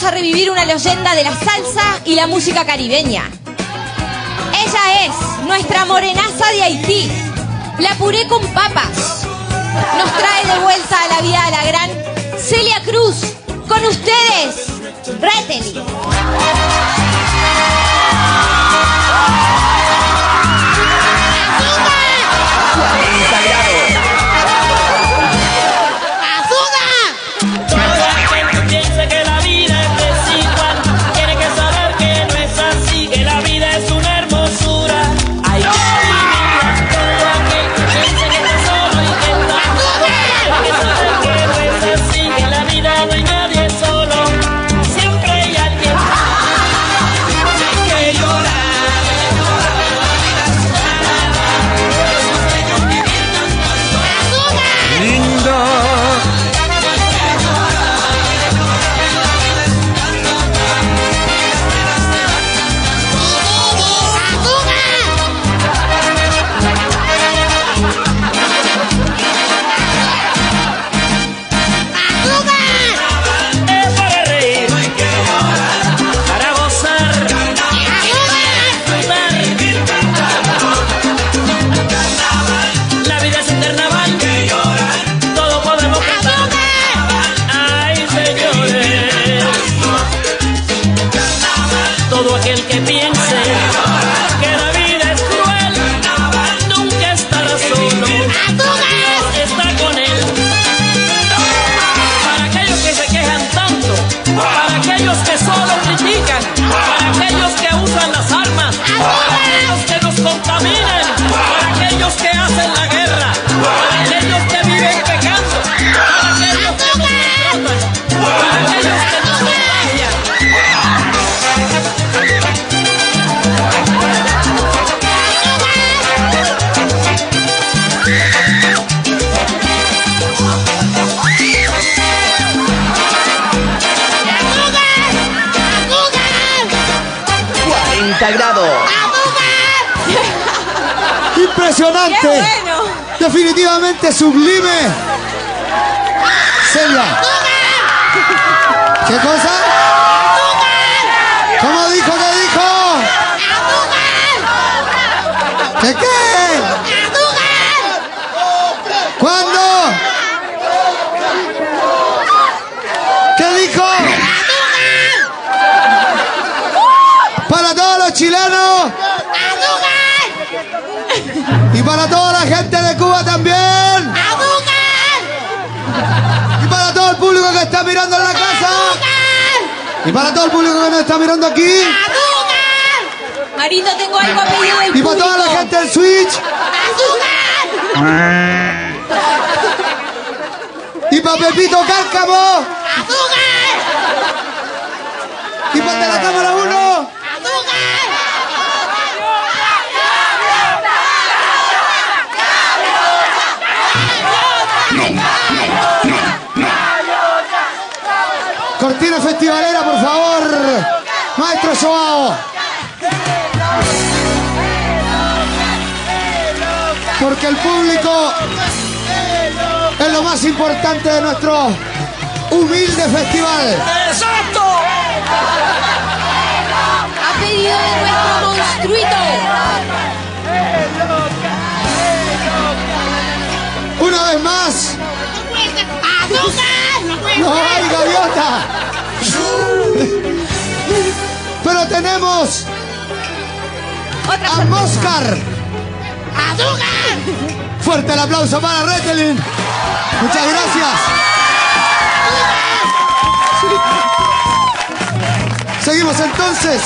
vamos a revivir una leyenda de la salsa y la música caribeña. Ella es nuestra morenaza de Haití, la puré con papas. Nos trae de vuelta a la vida a la gran Celia Cruz. Con ustedes, Reteli. Impresionante. ¡Qué bueno! Definitivamente sublime. Celia. ¿Qué cosa? ¿Cómo dijo? ¿Qué dijo? ¿Qué qué? ¿Cuándo? ¿Qué dijo? Para todos los chilenos y para toda la gente de Cuba también. Y para todo el público que está mirando en la casa. Y para todo el público que nos está mirando aquí. Marito, tengo algo a pedido del Y para toda la gente del Switch. Y para Pepito Cárcamo. Y para el de la cámara 1. Cortina festivalera, por favor. Maestro Joao. Porque el público es lo más importante de nuestro humilde festival. ¡Exacto! A pedido de nuestro monstruito. Una vez más. No hay gaviota. Pero tenemos Otra a. Moscar. Fuerte el aplauso para Retelin. Muchas gracias. Seguimos entonces